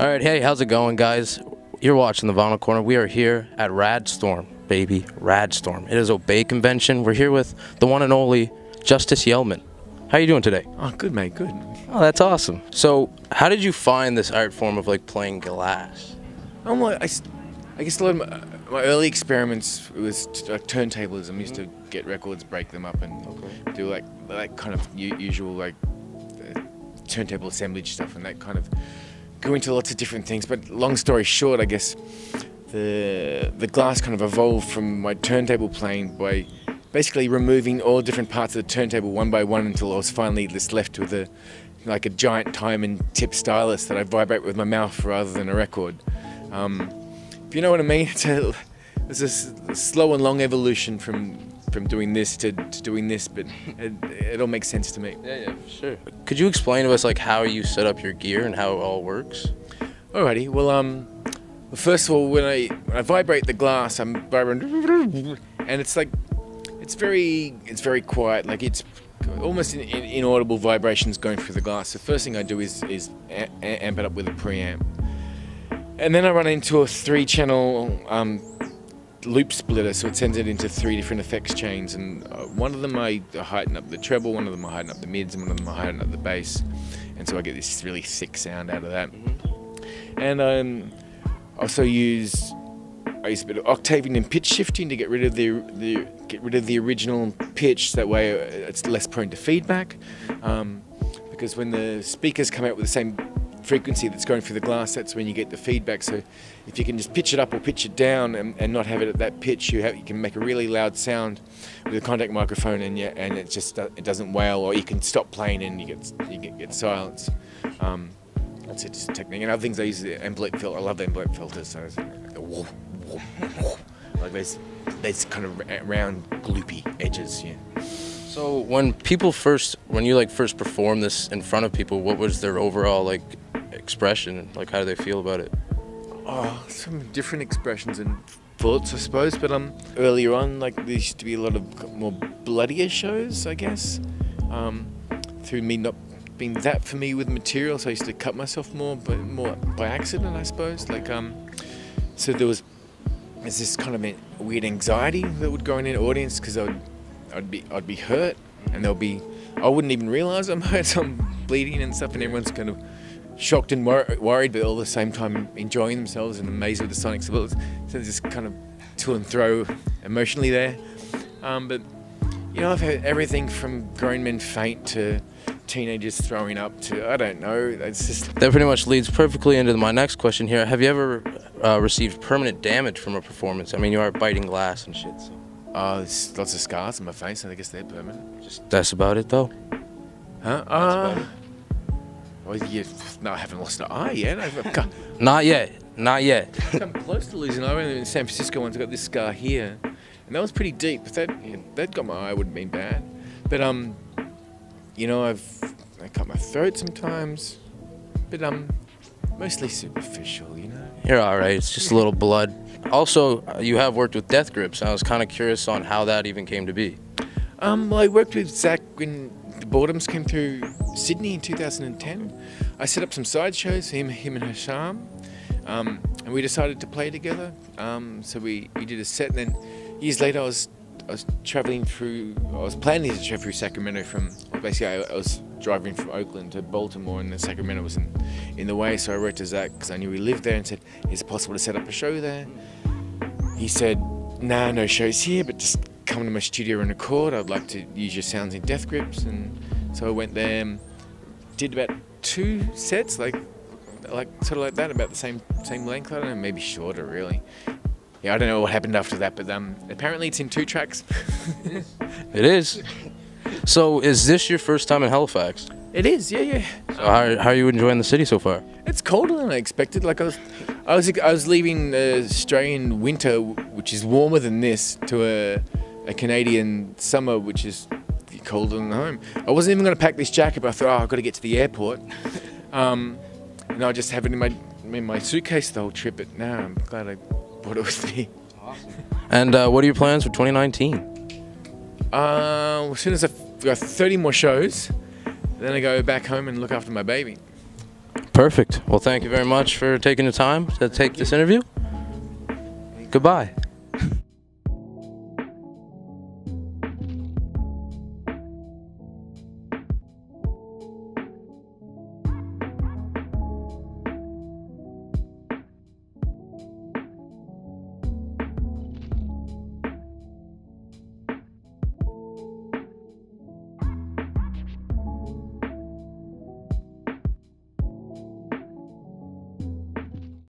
All right, hey, how's it going, guys? You're watching the Vinyl Corner. We are here at Radstorm, baby, Radstorm. It is Obey Convention. We're here with the one and only Justice Yeldham. How you doing today? Oh, good, mate. Good. Oh, that's awesome. So, how did you find this art form of like playing glass? I'm like, I, I guess a lot of my, my early experiments was like turntablism. I used to get records, break them up, and do like like kind of usual like uh, turntable assemblage stuff, and that kind of go into lots of different things. But long story short, I guess the the glass kind of evolved from my turntable playing by basically removing all different parts of the turntable one by one until I was finally just left with a like a giant diamond tip stylus that I vibrate with my mouth rather than a record. Um, if you know what I mean, it's a, there's a slow and long evolution from from doing this to, to doing this, but it, it all makes sense to me. Yeah, yeah, for sure. Could you explain to us like how you set up your gear and how it all works? Alrighty, well, um, well, first of all, when I when I vibrate the glass, I'm vibrating, and it's like it's very it's very quiet, like it's almost in, in, inaudible vibrations going through the glass. The first thing I do is is a- a- amp it up with a preamp, and then I run into a three-channel um, loop splitter, so it sends it into three different effects chains, and uh, one of them I heighten up the treble, one of them I heighten up the mids, and one of them I heighten up the bass, and so I get this really thick sound out of that. And um, also use I a bit of octaving and pitch shifting to get rid of the, the get rid of the original pitch. That way, uh, it's less prone to feedback. Um, because when the speakers come out with the same frequency that's going through the glass, that's when you get the feedback. So if you can just pitch it up or pitch it down and, and not have it at that pitch, you have you can make a really loud sound with a contact microphone, and yeah, and it just it doesn't wail, or you can stop playing and you get you get, get silence. Um, that's it, just a technique. And other things I use the envelope filter. I love the envelope filters. So it's like, the whoop, whoop, whoop. like there's there's kind of round gloopy edges. Yeah. So when people first, when you like first perform this in front of people, what was their overall like expression? Like how do they feel about it? Oh, some different expressions and thoughts, I suppose. But um, earlier on, like there used to be a lot of more bloodier shows, I guess. Um, through me not being that for me with material, so I used to cut myself more, but more by accident, I suppose. Like um, so there was there's this kind of weird anxiety that would go in an audience because I'd I'd be I'd be hurt, and there'll be I wouldn't even realize I'm hurt, so I'm bleeding and stuff, and everyone's kind of shocked and wor- worried, but all the same time enjoying themselves and amazed with the sonic abilities. So this kind of to and fro emotionally there. Um, but you know, I've had everything from grown men faint to teenagers throwing up to I don't know. It's just That pretty much leads perfectly into my next question here. Have you ever uh, received permanent damage from a performance? I mean, you are biting glass and shit. So uh, there's lots of scars on my face, and I guess they're permanent. just that's about it, though. Huh? Uh, well, you, no, I haven't lost an eye yet. Not yet. Not yet. I'm close to losing an eye. In San Francisco, once I got this scar here, and that was pretty deep. If that yeah, that got my eye, would have been bad. But um, you know, I've I cut my throat sometimes, but I'm mostly superficial. You know. You're all right. It's just a little blood. Also, uh, you have worked with Death Grips. I was kind of curious on how that even came to be. Um, well, I worked with Zach when the Boredoms came through Sydney in 2010. I set up some side shows for him, him and Hasham, um, and we decided to play together. Um, so we, we did a set, and then years later, I was I was traveling through. I was planning to travel through Sacramento from. Well, basically, I, I was driving from Oakland to Baltimore, and then Sacramento was in, in the way. So I wrote to Zach because I knew he lived there, and said, "Is it possible to set up a show there?" He said, "Nah, no shows here, but just come to my studio and record. I'd like to use your sounds in Death Grips." And so I went there, and did about two sets, like like sort of like that, about the same same length. I don't know, maybe shorter, really. Yeah, I don't know what happened after that, but um, apparently it's in two tracks. It is. So, is this your first time in Halifax? it is, yeah, yeah. So how, how are you enjoying the city so far? It's colder than I expected. Like I was, I was, I was leaving the Australian winter, which is warmer than this, to a, a Canadian summer, which is colder than home. I wasn't even going to pack this jacket, but I thought, oh, I've got to get to the airport. Um, and I just have it in my in my suitcase the whole trip. But now I'm glad I brought it with me. And uh, what are your plans for 2019? Uh, as soon as I've got 30 more shows, then I go back home and look after my baby. Perfect. Well, thank you very much for taking the time to take this interview. Goodbye.